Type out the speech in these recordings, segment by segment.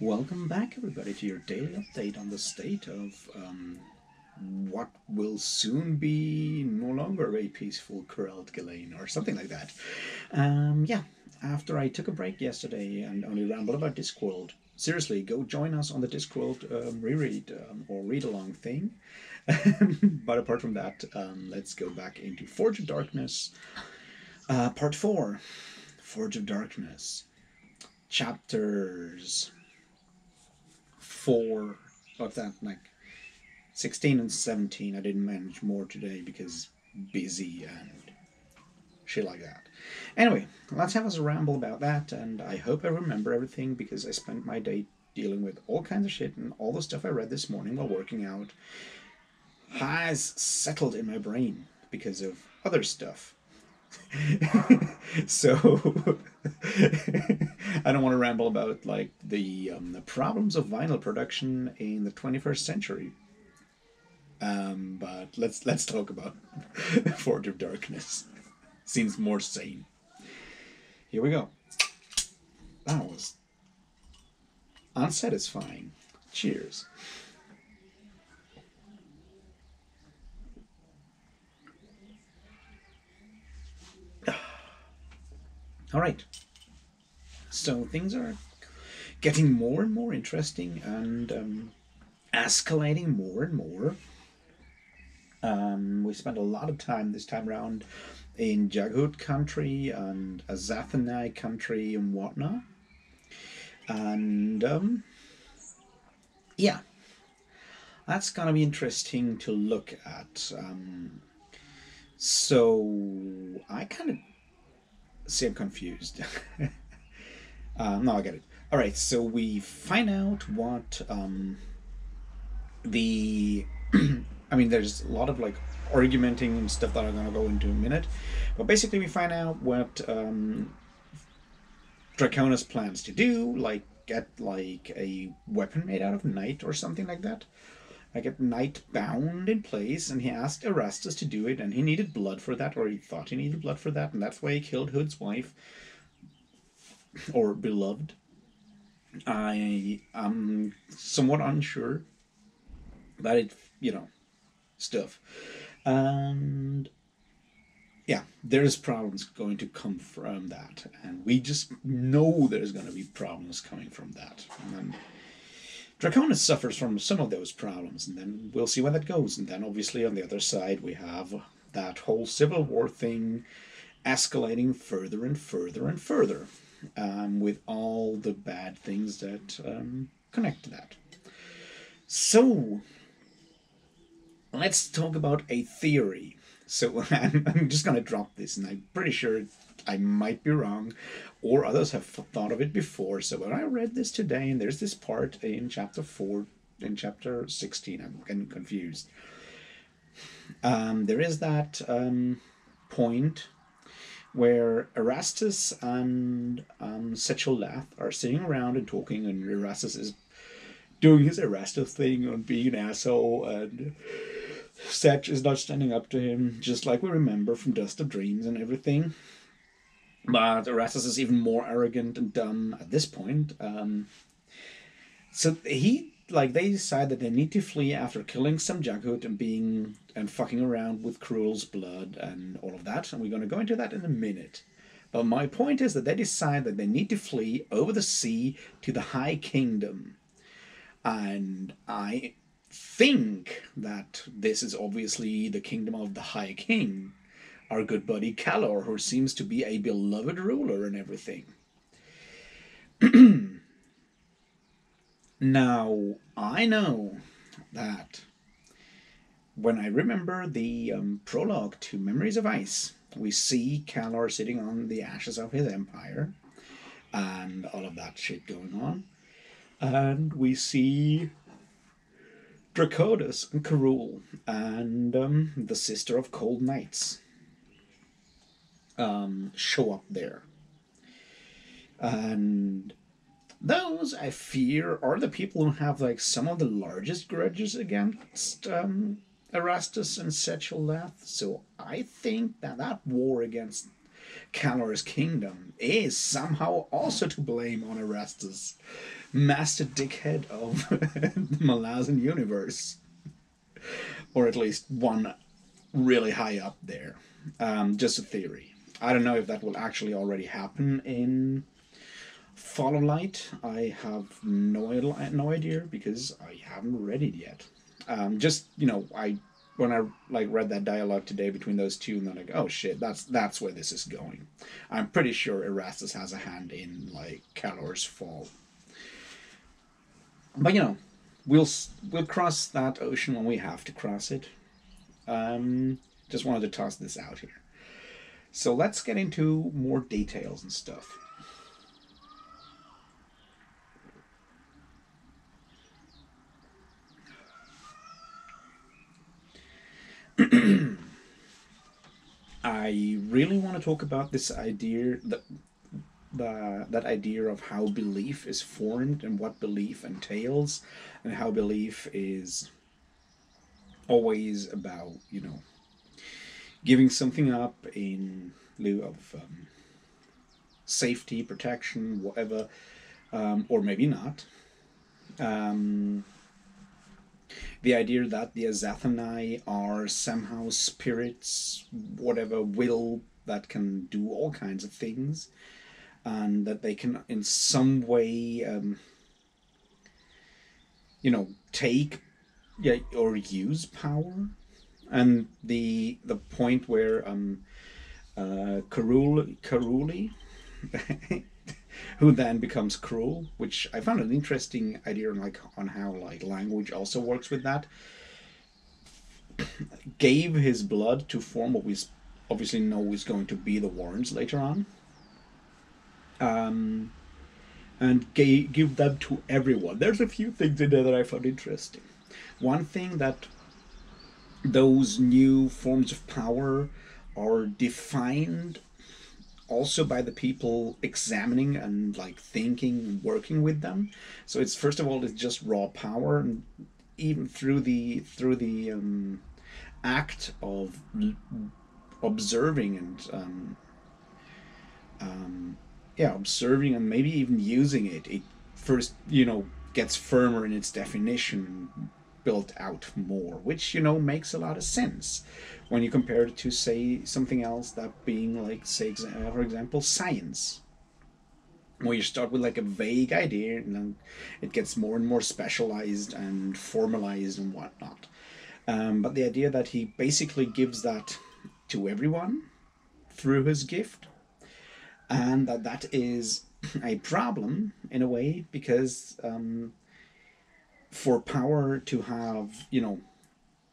Welcome back, everybody, to your daily update on the state of um, what will soon be no longer a peaceful Kurald Galain or something like that. Um, yeah, after I took a break yesterday and only rambled about Discworld, seriously, go join us on the Discworld um, reread um, or read along thing. but apart from that, um, let's go back into Forge of Darkness, uh, part four Forge of Darkness, chapters four of that, like 16 and 17. I didn't manage more today because busy and shit like that. Anyway, let's have us a ramble about that, and I hope I remember everything because I spent my day dealing with all kinds of shit, and all the stuff I read this morning while working out has settled in my brain because of other stuff. so I don't want to ramble about like the um, the problems of vinyl production in the 21st century. Um, but let's let's talk about Forge of Darkness. Seems more sane. Here we go. That was unsatisfying. Cheers. All right. So things are getting more and more interesting and um, escalating more and more. Um, we spent a lot of time this time around in Jaghut country and Azathanai country and whatnot. And um, yeah, that's going to be interesting to look at. Um, so I kind of see, I'm confused. um, no, I get it. All right, so we find out what um, the. I mean, there's a lot of like argumenting and stuff that I'm gonna go into in a minute, but basically we find out what um, Draconus plans to do, like get like a weapon made out of night or something like that. I get Night bound in place, and he asked Errastas to do it, and he needed blood for that, or he thought he needed blood for that, and that's why he killed Hood's wife, or beloved. I am somewhat unsure, but it, you know, stuff. And yeah, there's problems going to come from that, and we just know there's going to be problems coming from that. And Draconus suffers from some of those problems, and then we'll see where that goes. And then, obviously, on the other side, we have that whole Civil War thing escalating further and further and further, um, with all the bad things that um, connect to that. So, let's talk about a theory. So, I'm just going to drop this, and I'm pretty sure I might be wrong, or others have thought of it before. So when I read this today, and there's this part in chapter 4, in chapter 16, I'm getting confused. Um, there is that um, point where Errastas and um, are sitting around and talking, and Errastas is doing his Errastas thing on being an asshole, and Setch is not standing up to him, just like we remember from Dust of Dreams and everything. But Errastas is even more arrogant and dumb at this point. Um, so he like they decide that they need to flee after killing some Jaghut and being and fucking around with Karul's blood and all of that, and we're going to go into that in a minute. But my point is that they decide that they need to flee over the sea to the High Kingdom, and I think that this is obviously the kingdom of the High King our good buddy Kallor, who seems to be a beloved ruler and everything. now, I know that when I remember the um, prologue to Memories of Ice, we see Kallor sitting on the ashes of his empire and all of that shit going on. And we see Draconus and Karul and um, the sister of Cold Nights um, show up there. And those, I fear, are the people who have like some of the largest grudges against um, Errastas and Sechul Lath. So I think that that war against Kallor's kingdom is somehow also to blame on Errastas, master dickhead of the Malazan universe. Or at least one really high up there. Um, just a theory. I don't know if that will actually already happen in Fall of Light. I have no, no idea because I haven't read it yet. Um, just, you know, I when I like read that dialogue today between those two, and then like, oh shit, that's that's where this is going. I'm pretty sure Errastas has a hand in like Kallor's fall. But you know, we'll we'll cross that ocean when we have to cross it. Um, just wanted to toss this out here. So let's get into more details and stuff. I really want to talk about this idea that the that idea of how belief is formed and what belief entails and how belief is always about you know giving something up in lieu of um, safety protection whatever um, or maybe not. Um, the idea that the Azathanai are somehow spirits, whatever will that can do all kinds of things, and that they can in some way, um, you know, take yeah, or use power, and the the point where um, uh, Karuli, Karuli who then becomes cruel, which I found an interesting idea on like on how like language also works with that. Gave his blood to form what we obviously know is going to be the Warrens later on. Um, and gave, give them to everyone. There's a few things in there that I found interesting. One thing that those new forms of power are defined also by the people examining and like thinking working with them. So it's first of all it's just raw power and even through the through the um, act of observing and um, um, yeah observing and maybe even using it it first you know gets firmer in its definition built out more which you know makes a lot of sense. When you compare it to say something else that being like say for example science. Where you start with like a vague idea and then it gets more and more specialized and formalized and whatnot. Um, but the idea that he basically gives that to everyone through his gift and that that is a problem in a way because um, for power to have you know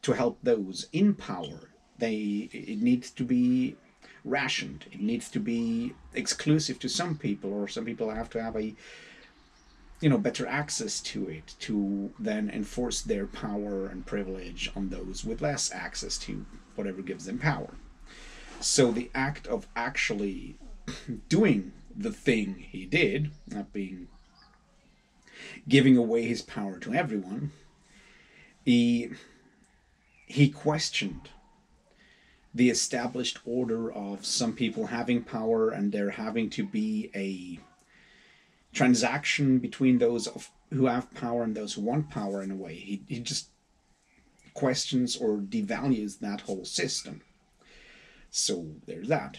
to help those in power they it needs to be rationed. It needs to be exclusive to some people, or some people have to have a you know better access to it to then enforce their power and privilege on those with less access to whatever gives them power. So the act of actually doing the thing he did, not being giving away his power to everyone, he he questioned the established order of some people having power and there having to be a transaction between those of who have power and those who want power in a way. He, he just questions or devalues that whole system. So there's that.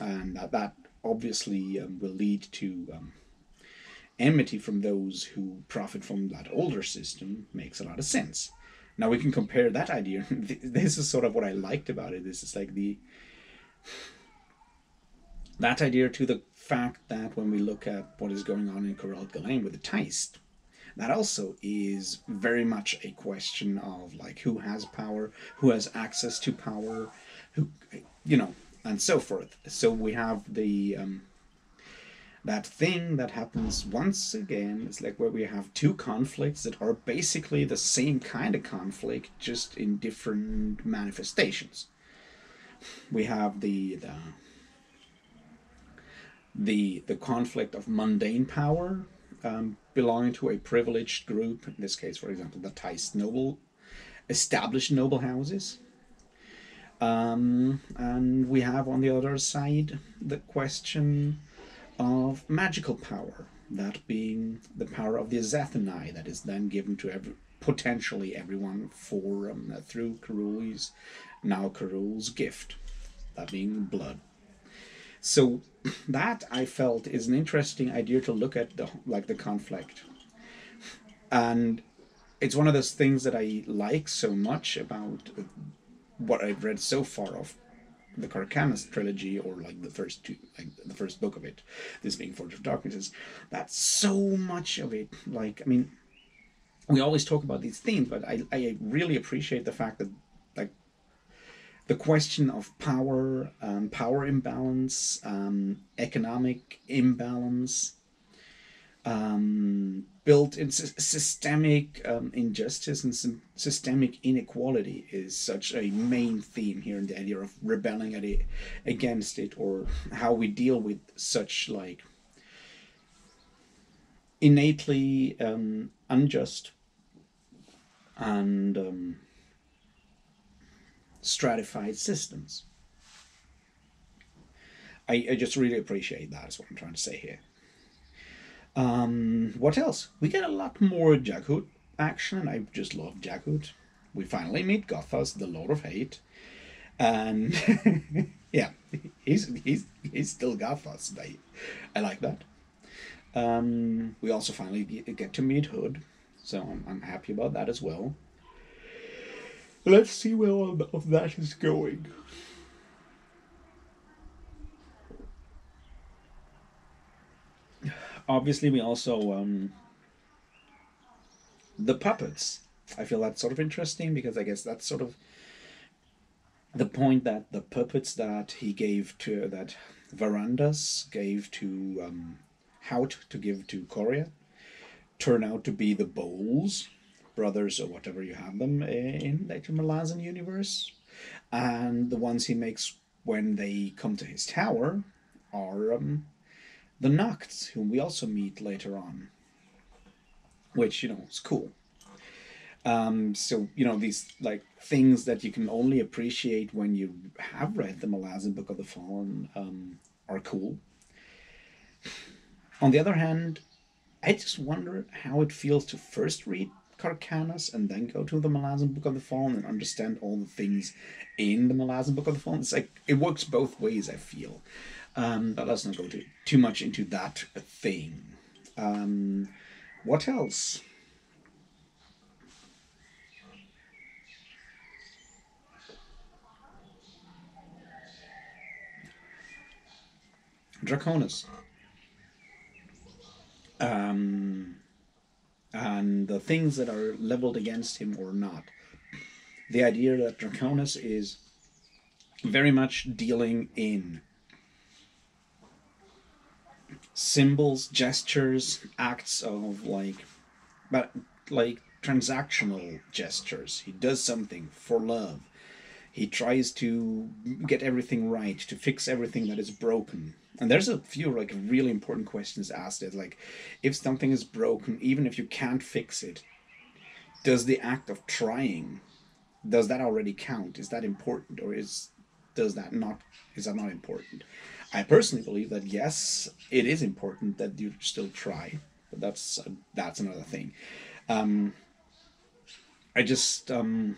And that, that obviously um, will lead to um, enmity from those who profit from that older system. Makes a lot of sense. Now we can compare that idea. this is sort of what I liked about it. This is like the that idea to the fact that when we look at what is going on in Kurald Galain with the Tiste, that also is very much a question of like who has power, who has access to power, who you know, and so forth. So we have the um, that thing that happens once again is like where we have two conflicts that are basically the same kind of conflict just in different manifestations. We have the the the, the conflict of mundane power um, belonging to a privileged group in this case for example the Tiste noble established noble houses. Um, and we have on the other side the question of magical power, that being the power of the Azathanai that is then given to every potentially everyone for um, through Karuli's now Karul's gift, that being blood. So that I felt is an interesting idea to look at the like the conflict, and it's one of those things that I like so much about what I've read so far of the Kharkanas trilogy, or like the first two, like the first book of it, this being Forge of Darkness, is that so much of it, like I mean, we always talk about these themes, but I I really appreciate the fact that like the question of power, um, power imbalance, um, economic imbalance, um, built in systemic um, injustice and some systemic inequality is such a main theme here in the idea of rebelling at it, against it or how we deal with such like innately um, unjust and um, stratified systems. I, I just really appreciate that is what I'm trying to say here. Um, what else? We get a lot more Jaghut action, and I just love Jaghut. We finally meet Gothos, the Lord of Hate, and yeah, he's he's he's still Gothos. I, I like that. Um, we also finally get to meet Hood, so I'm, I'm happy about that as well. Let's see where all of that is going. Obviously we also um, the puppets. I feel that's sort of interesting because I guess that's sort of the point that the puppets that he gave to that Varandas gave to um, Haut to give to Korya turn out to be the Bowls brothers or whatever you have them in the Malazan universe, and the ones he makes when they come to his tower are um, the Nocts, whom we also meet later on, which you know is cool. Um, so you know these like things that you can only appreciate when you have read the Malazan Book of the Fallen um, are cool. On the other hand, I just wonder how it feels to first read Kharkanas and then go to the Malazan Book of the Fallen and understand all the things in the Malazan Book of the Fallen. It's like it works both ways. I feel. Um, but let's not go too, too much into that thing. Um, what else? Draconus. Um, and the things that are leveled against him or not. The idea that Draconus is very much dealing in symbols, gestures, acts of like, but like transactional gestures. He does something for love. He tries to get everything right, to fix everything that is broken. And there's a few like really important questions asked. It like, if something is broken, even if you can't fix it, does the act of trying, does that already count? Is that important, or is does that not? Is that not important? I personally believe that yes, it is important that you still try, but that's that's another thing. Um, I just um,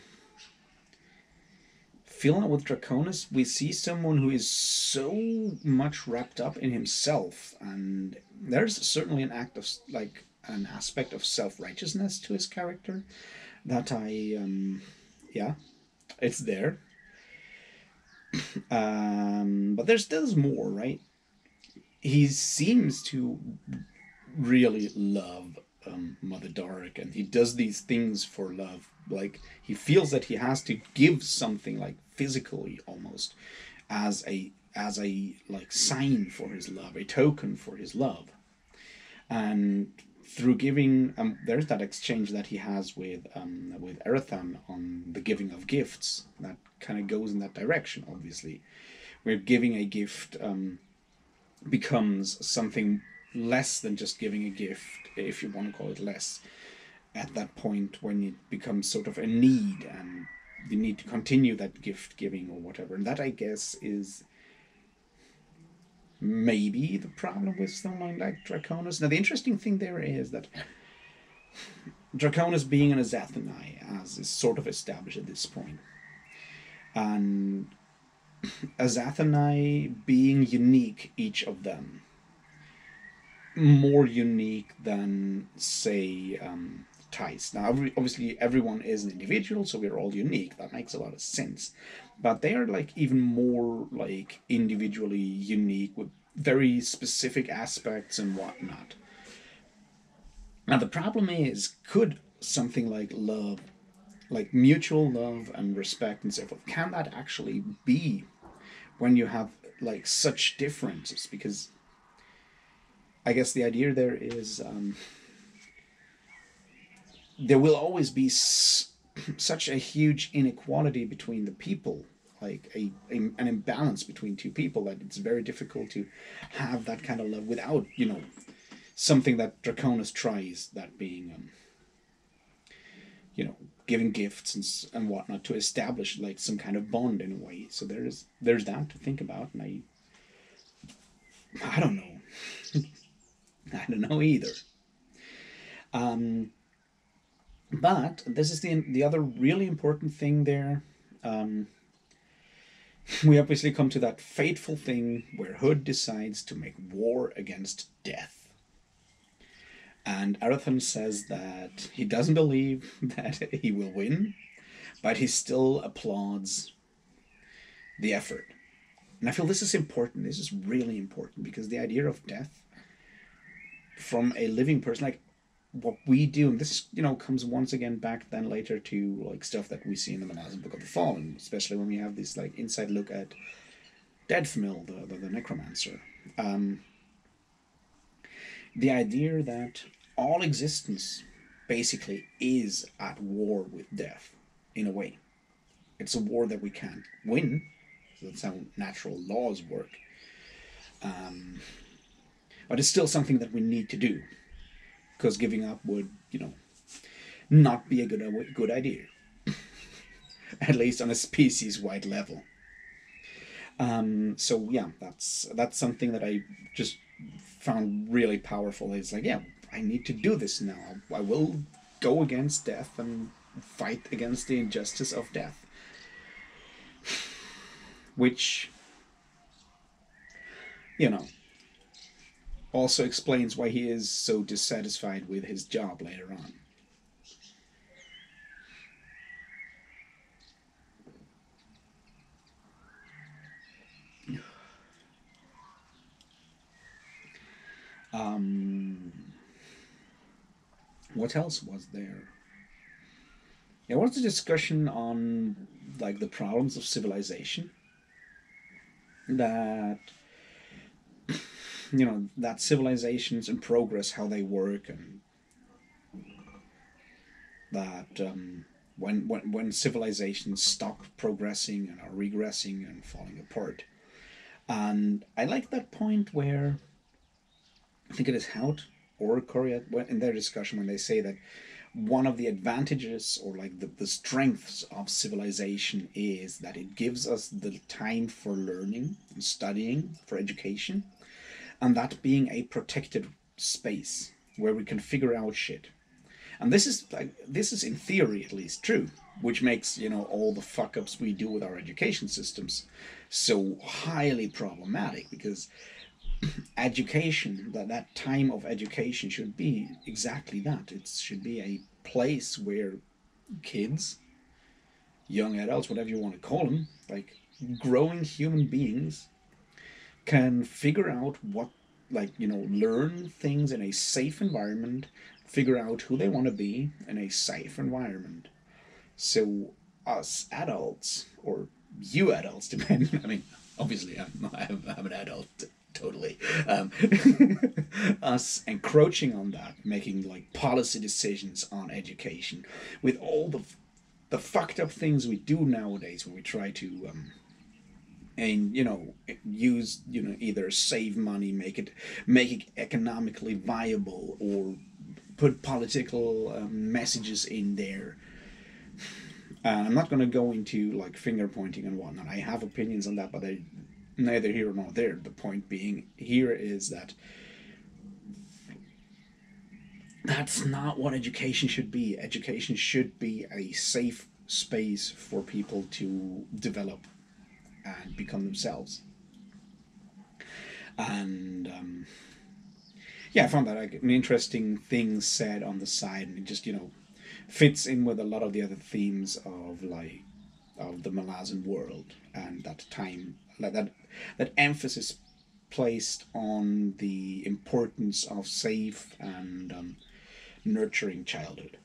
feel that with Draconus, we see someone who is so much wrapped up in himself, and there's certainly an act of like an aspect of self righteousness to his character that I um, yeah, it's there um, but there's there's more, right? He seems to really love um, Mother Dark, and he does these things for love. Like he feels that he has to give something, like physically almost, as a as a like sign for his love, a token for his love, and through giving um, there's that exchange that he has with um, with Erethan on the giving of gifts that kind of goes in that direction obviously where giving a gift um, becomes something less than just giving a gift if you want to call it less at that point when it becomes sort of a need and you need to continue that gift giving or whatever. And that I guess is maybe the problem with someone like Draconus. Now the interesting thing there is that Draconus being an Azathanai, as is sort of established at this point, and Azathanai being unique, each of them, more unique than, say, um, Thijs. Now, obviously, everyone is an individual, so we're all unique. That makes a lot of sense. But they are like even more like individually unique with very specific aspects and whatnot. Now, the problem is, could something like love, like mutual love and respect and so forth, can that actually be when you have like such differences? Because I guess the idea there is um, there will always be s- such a huge inequality between the people like a, a, an imbalance between two people that it's very difficult to have that kind of love without you know something that Draconus tries that being um, you know giving gifts and, and whatnot to establish like some kind of bond in a way. So there's there's that to think about and I I don't know. I don't know either. Um but this is the the other really important thing there um we obviously come to that fateful thing where Hood decides to make war against death. And Arathon says that he doesn't believe that he will win, but he still applauds the effort. And I feel this is important. This is really important because the idea of death from a living person, like what we do, and this you know comes once again back then later to like stuff that we see in the Malazan Book of the Fallen, especially when we have this like inside look at Deadsmell, the, the, the necromancer. Um, the idea that all existence basically is at war with death, in a way. It's a war that we can't win. So that's how natural laws work. Um, but it's still something that we need to do because giving up would, you know, not be a good good idea, at least on a species-wide level. Um, so yeah, that's that's something that I just found really powerful. It's like, yeah, I need to do this now. I will go against death and fight against the injustice of death, which, you know, also explains why he is so dissatisfied with his job later on. Um, what else was there? Yeah, what's the discussion on like the problems of civilization? That you know that civilizations and progress how they work and that um, when, when when civilizations stop progressing and are regressing and falling apart. And i like that point where i think it is Haut or Korya in their discussion when they say that one of the advantages or like the, the strengths of civilization is that it gives us the time for learning and studying for education and that being a protected space where we can figure out shit. And this is like this is in theory at least true, which makes you know all the fuck ups we do with our education systems so highly problematic because education that that time of education should be exactly that. It should be a place where kids, young adults, whatever you want to call them, like growing human beings can figure out what like you know learn things in a safe environment figure out who they want to be in a safe environment. So us adults or you adults depending i mean obviously i'm, I'm, an adult totally um, us encroaching on that making like policy decisions on education. With all the the fucked up things we do nowadays when we try to um, and you know use you know either save money make it make it economically viable or put political um, messages in there And I'm not going to go into like finger pointing and whatnot. I have opinions on that, but they neither here nor there. The point being here is that that's not what education should be. Education should be a safe space for people to develop and become themselves. And um, yeah, I found that like an interesting thing said on the side, and it just you know fits in with a lot of the other themes of like of the Malazan world and that time, like that that emphasis placed on the importance of safe and um, nurturing childhood.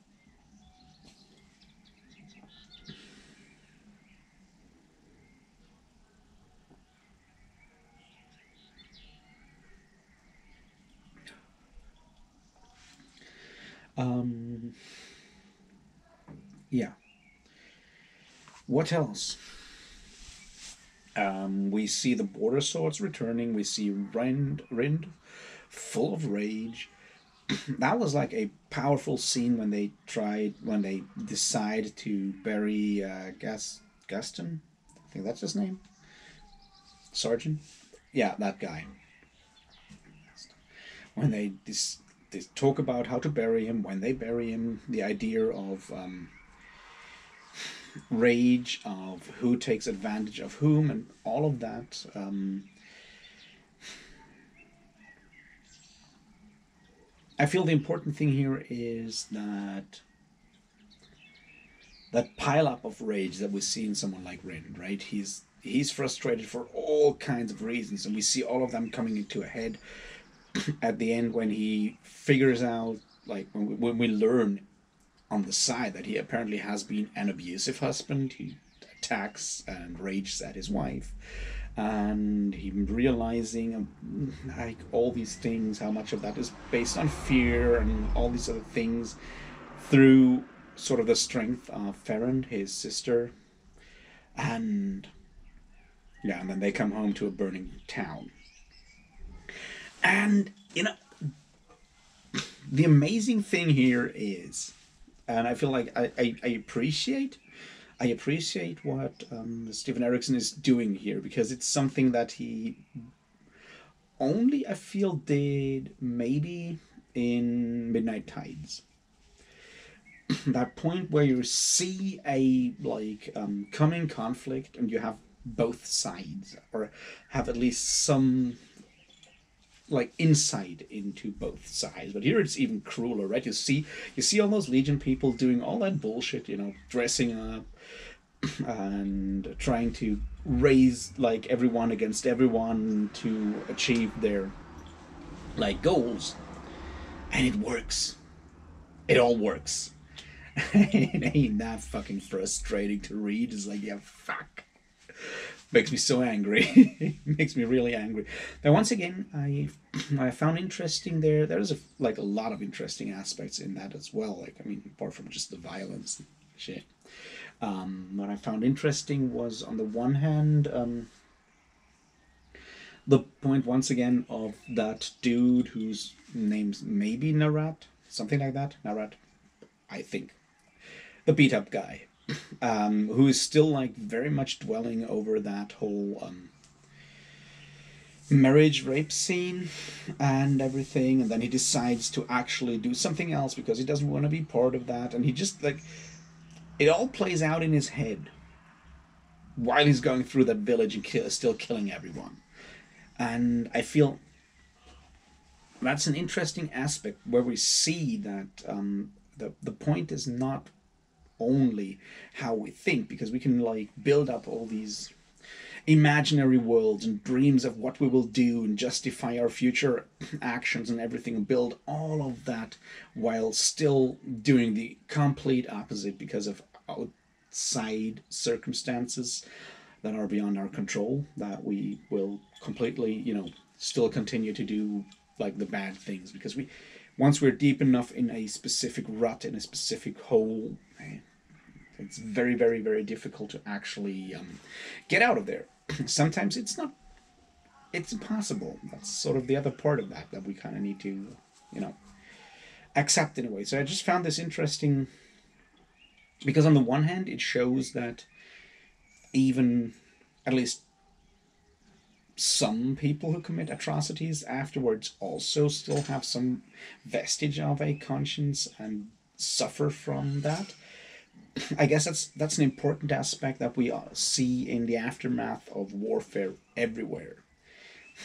Um, yeah. What else? Um, we see the border swords returning. We see Rint, Rint full of rage. that was like a powerful scene when they tried, when they decide to bury uh, Gas, Gaston. I think that's his name. Sergeant? Yeah, that guy. When they dis- they talk about how to bury him, when they bury him, the idea of um, rage, of who takes advantage of whom, and all of that. Um, I feel the important thing here is that that pile up of rage that we see in someone like Rin, right? He's he's frustrated for all kinds of reasons, and we see all of them coming into a head at the end when he figures out like when we, when we learn on the side that he apparently has been an abusive husband he attacks and rages at his wife and him realizing um, like all these things how much of that is based on fear and all these other things through sort of the strength of Feren, his sister and yeah and then they come home to a burning town and, you know, the amazing thing here is, and I feel like I, I, I appreciate I appreciate what um, Steven Erikson is doing here because it's something that he only I feel did maybe in Midnight Tides. that point where you see a like um, coming conflict and you have both sides or have at least some like insight into both sides. But here it's even crueler, right? You see, you see all those Legion people doing all that bullshit, you know, dressing up and trying to raise like everyone against everyone to achieve their like goals, and it works. It all works. it ain't that fucking frustrating to read. It's like, yeah, fuck makes me so angry. makes me really angry. Now, once again, I I found interesting there. There's a, like a lot of interesting aspects in that as well. Like I mean, apart from just the violence and shit. Um, what I found interesting was on the one hand. Um, the point once again of that dude whose name's maybe Narad, something like that. Narad, I think. The beat up guy um, who is still like very much dwelling over that whole um, marriage rape scene and everything, and then he decides to actually do something else because he doesn't want to be part of that, and he just like it all plays out in his head while he's going through that village and kill, still killing everyone, and I feel that's an interesting aspect where we see that um, the the point is not only how we think because we can like build up all these imaginary worlds and dreams of what we will do and justify our future actions and everything build all of that while still doing the complete opposite because of outside circumstances that are beyond our control that we will completely you know still continue to do like the bad things. Because we once we're deep enough in a specific rut in a specific hole it's very, very, very difficult to actually um, get out of there. Sometimes it's not, it's impossible. That's sort of the other part of that that we kind of need to, you know, accept in a way. So I just found this interesting because on the one hand it shows that even at least some people who commit atrocities afterwards also still have some vestige of a conscience and suffer from that I guess that's that's an important aspect that we see in the aftermath of warfare everywhere.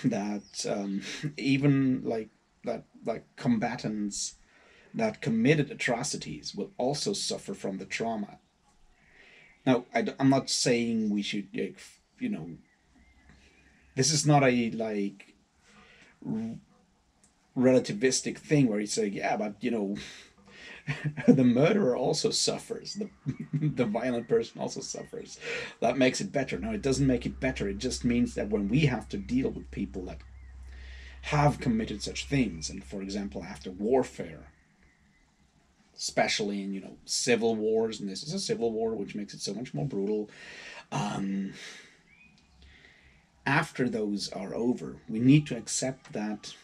That um, even like that like combatants that committed atrocities will also suffer from the trauma. Now, I, am not saying we should, like, you know, this is not a like relativistic thing where you say, yeah, but you know, the murderer also suffers. The, the violent person also suffers. That makes it better. Now, it doesn't make it better. It just means that when we have to deal with people that have committed such things, and for example, after warfare, especially in you know civil wars, and this is a civil war, which makes it so much more brutal. Um, after those are over, we need to accept that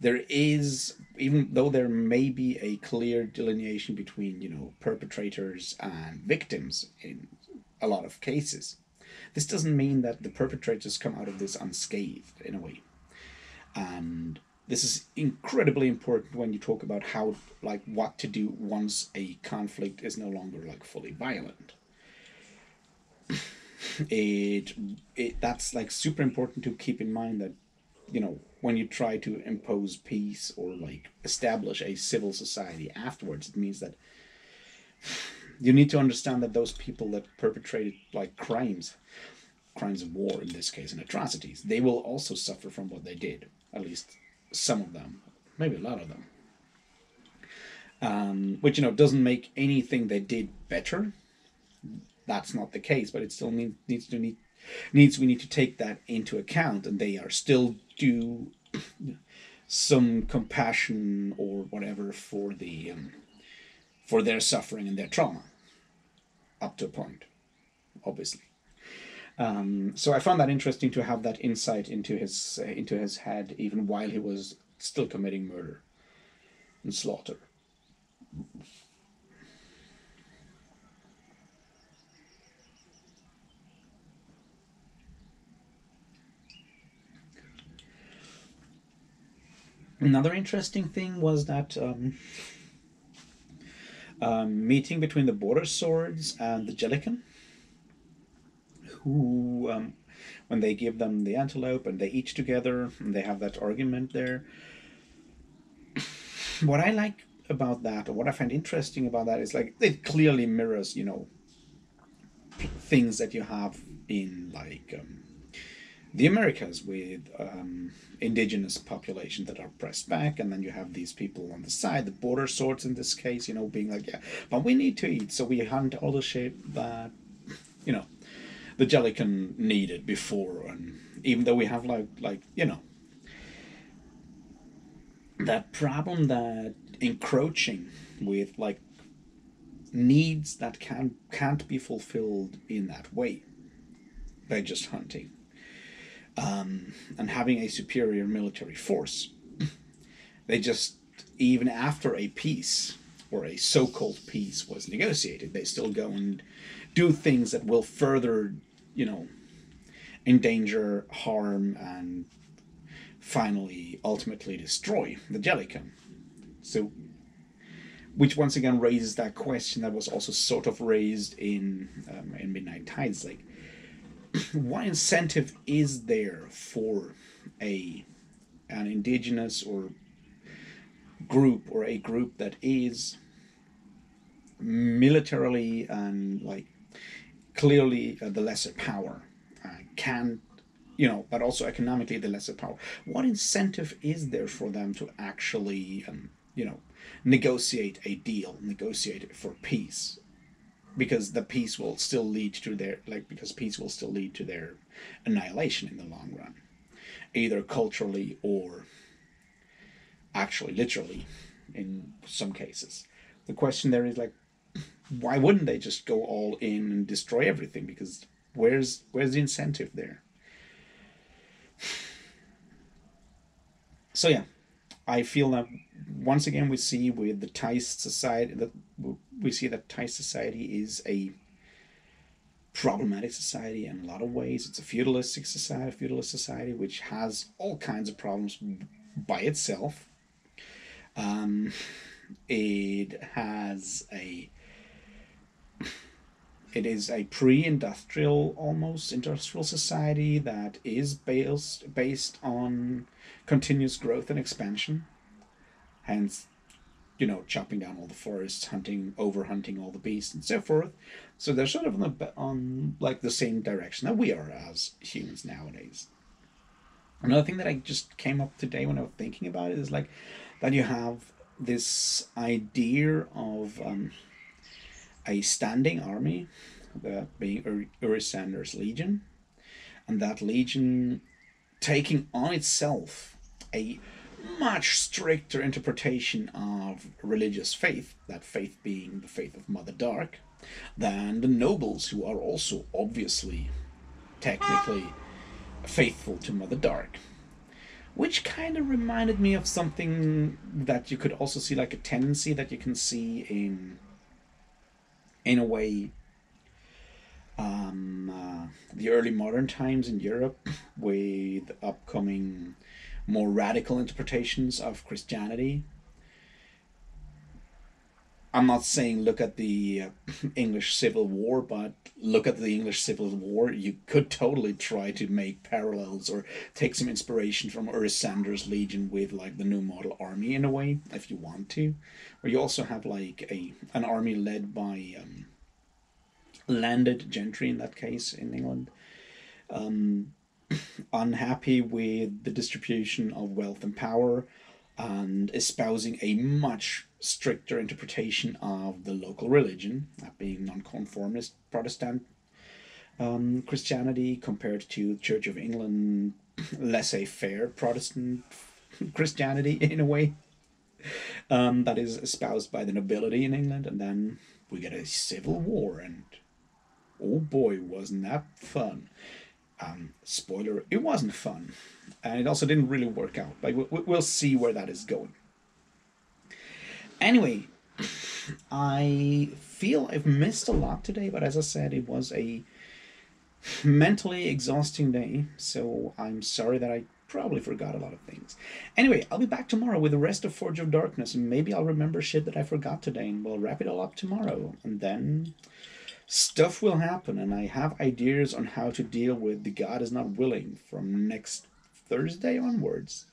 there is even though there may be a clear delineation between you know perpetrators and victims in a lot of cases this doesn't mean that the perpetrators come out of this unscathed in a way. And this is incredibly important when you talk about how like what to do once a conflict is no longer like fully violent. It, it that's like super important to keep in mind that you know when you try to impose peace or like establish a civil society afterwards it means that you need to understand that those people that perpetrated like crimes crimes of war in this case and atrocities they will also suffer from what they did at least some of them maybe a lot of them. Um, which you know doesn't make anything they did better. That's not the case but it still need, needs to need needs we need to take that into account and they are still due some compassion or whatever for the um, for their suffering and their trauma up to a point obviously. Um, so I found that interesting to have that insight into his uh, into his head even while he was still committing murder and slaughter Another interesting thing was that um, um, meeting between the border swords and the Jellican, who, um, when they give them the antelope and they eat together, and they have that argument there. What I like about that, or what I find interesting about that, is like it clearly mirrors, you know, things that you have in like um, the Americas with um, indigenous population that are pressed back, and then you have these people on the side, the border swords in this case, you know, being like, yeah, but we need to eat, so we hunt all the shit that, you know, the Jellican needed before, and even though we have like like you know that problem that encroaching with like needs that can can't be fulfilled in that way by just hunting um, and having a superior military force. they just, even after a peace, or a so called peace, was negotiated, they still go and do things that will further, you know, endanger, harm, and finally, ultimately destroy the Jellican. So, which once again raises that question that was also sort of raised in um, in Midnight Tides, like what incentive is there for a an indigenous or group or a group that is militarily and like clearly uh, the lesser power uh, can you know but also economically the lesser power? What incentive is there for them to actually um, you know negotiate a deal negotiate for peace because the peace will still lead to their like because peace will still lead to their annihilation in the long run either culturally or actually literally in some cases. The question there is like why wouldn't they just go all in and destroy everything? Because where's where's the incentive there? So yeah I feel that once again we see with the Thais society that we see that Thai society is a problematic society in a lot of ways. It's a feudalistic society, feudalist society, which has all kinds of problems by itself. Um, it has a it is a pre-industrial almost industrial society that is based based on continuous growth and expansion hence you know chopping down all the forests hunting over hunting all the beasts and so forth. So they're sort of on, the, on like the same direction that we are as humans nowadays. Another thing that i just came up today when i was thinking about it is like that you have this idea of um, a standing army, that being Ur- Urusander's legion, and that legion taking on itself a much stricter interpretation of religious faith, that faith being the faith of Mother Dark, than the nobles, who are also obviously technically faithful to Mother Dark. Which kind of reminded me of something that you could also see, like a tendency that you can see in in a way um, uh, the early modern times in Europe with upcoming more radical interpretations of Christianity. I'm not saying look at the uh, English Civil War, but look at the English Civil War. You could totally try to make parallels or take some inspiration from Urusander's Legion with like the New Model Army in a way, if you want to. Where you also have like a an army led by um, landed gentry in that case in England. Um, unhappy with the distribution of wealth and power and espousing a much stricter interpretation of the local religion, that being nonconformist Protestant um, Christianity compared to Church of England laissez-faire Protestant Christianity in a way. Um, that is espoused by the nobility in England, and then we get a civil war, and oh boy, wasn't that fun! Um, spoiler: it wasn't fun, and it also didn't really work out. But we'll see where that is going. Anyway, I feel I've missed a lot today, but as I said, it was a mentally exhausting day, so I'm sorry that I probably forgot a lot of things. Anyway, I'll be back tomorrow with the rest of Forge of Darkness, and maybe I'll remember shit that I forgot today, and we'll wrap it all up tomorrow. And then stuff will happen, and I have ideas on how to deal with the God is Not Willing from next Thursday onwards.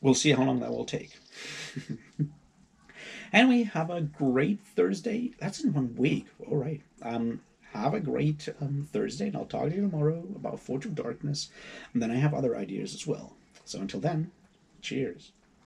We'll see how long that will take. and we have a great Thursday. That's in one week. All right. Um, have a great um, Thursday, and I'll talk to you tomorrow about Forge of Darkness. And then I have other ideas as well. So until then, cheers.